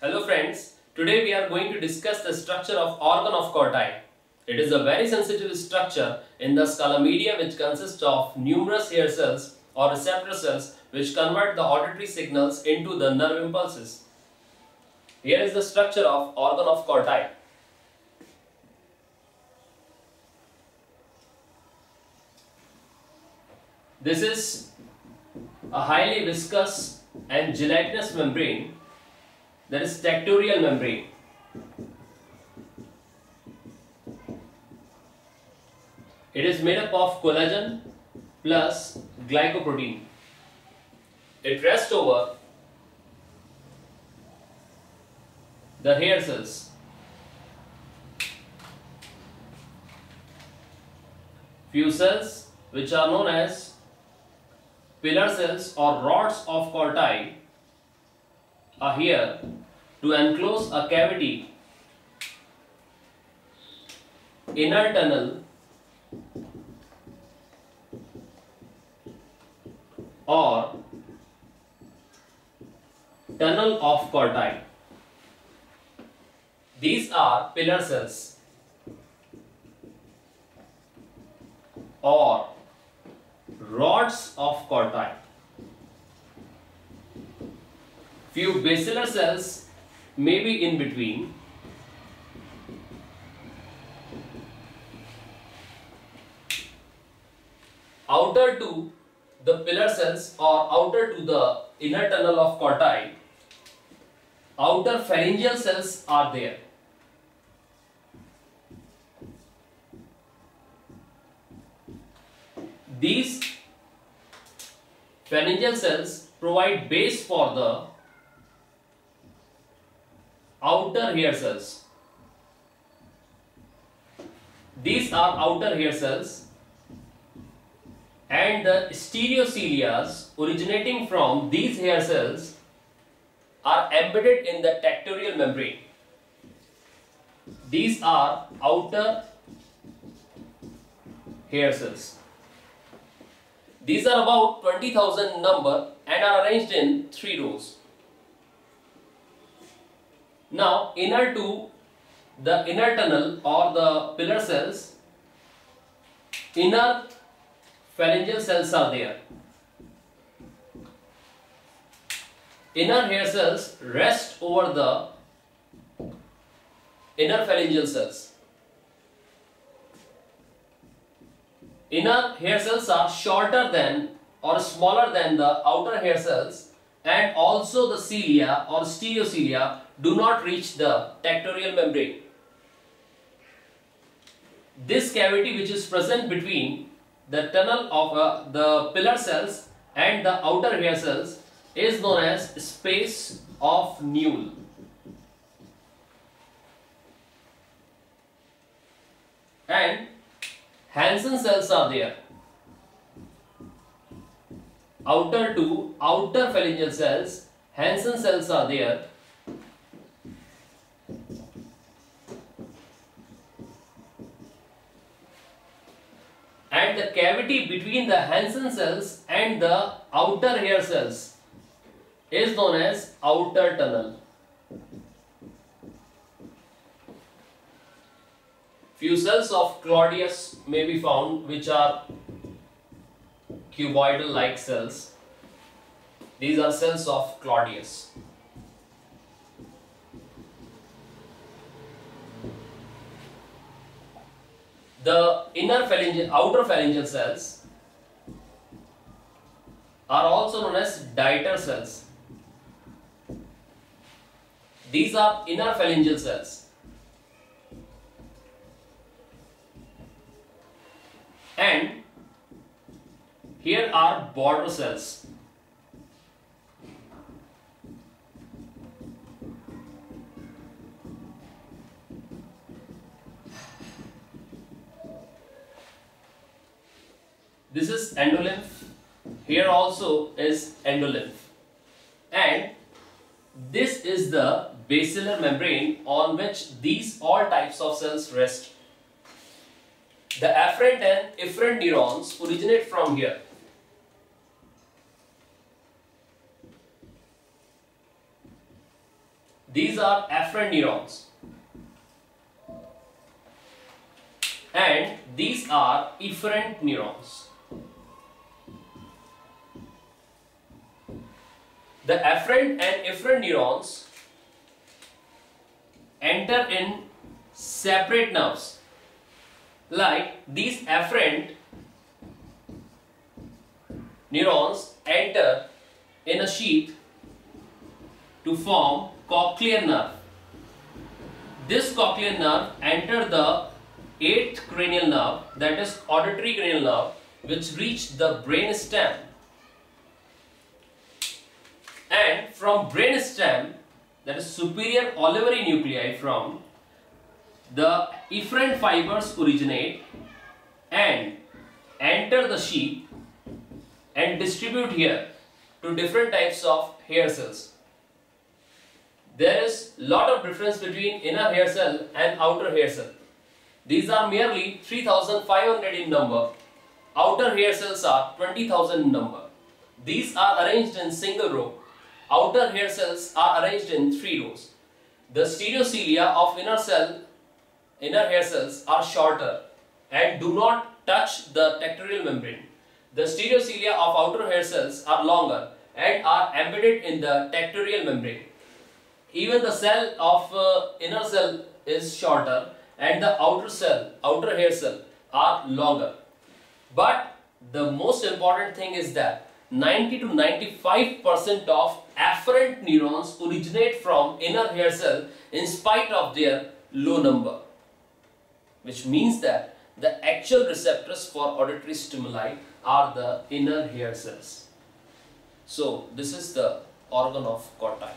Hello friends, today we are going to discuss the structure of organ of corti. It is a very sensitive structure in the scala media which consists of numerous hair cells or receptor cells which convert the auditory signals into the nerve impulses. Here is the structure of organ of corti. This is a highly viscous and gelatinous membrane that is tectorial membrane. It is made up of collagen plus glycoprotein. It rests over the hair cells. Few cells which are known as pillar cells or rods of corti are here to enclose a cavity inner tunnel or tunnel of corti. These are pillar cells or rods of corti. Few basilar cells may be in between. Outer to the pillar cells or outer to the inner tunnel of corti, outer phalangeal cells are there. These phalangeal cells provide base for the outer hair cells. These are outer hair cells and the stereocilia originating from these hair cells are embedded in the tectorial membrane. These are outer hair cells. These are about 20,000 number and are arranged in three rows. Now inner to the inner tunnel or the pillar cells, inner phalangeal cells are there. Inner hair cells rest over the inner phalangeal cells. Inner hair cells are shorter than or smaller than the outer hair cells and also the cilia or stereocilia do not reach the tectorial membrane. This cavity which is present between the tunnel of uh, the pillar cells and the outer hair cells is known as space of Nuel. And Hensen cells are there. Outer to outer phalangeal cells, Hensen cells are there. The cavity between the Hensen cells and the outer hair cells is known as outer tunnel. Few cells of Claudius may be found which are cuboidal like cells. These are cells of Claudius. The inner phalangeal, outer phalangeal cells are also known as Dieter cells. These are inner phalangeal cells. And here are border cells. This is endolymph. Here also is endolymph. And this is the basilar membrane on which these all types of cells rest. The afferent and efferent neurons originate from here. these are afferent neurons. And these are efferent neurons. The afferent and efferent neurons enter in separate nerves. Like these afferent neurons enter in a sheath to form cochlear nerve. This cochlear nerve enter the eighth cranial nerve that is auditory cranial nerve which reach the brain stem and from brain stem that is superior olivary nuclei from the efferent fibers originate and enter the sheath and distribute here to different types of hair cells. There is lot of difference between inner hair cell and outer hair cell. These are merely 3500 in number. Outer hair cells are 20,000 in number. These are arranged in single row. Outer hair cells are arranged in three rows. The stereocilia of inner cell, inner hair cells are shorter and do not touch the tectorial membrane. The stereocilia of outer hair cells are longer and are embedded in the tectorial membrane. Even the cell of uh, inner cell is shorter and the outer cell, outer hair cell are longer. But the most important thing is that 90 to 95% of afferent neurons originate from inner hair cell in spite of their low number. Which means that the actual receptors for auditory stimuli are the inner hair cells. So this is the organ of corti.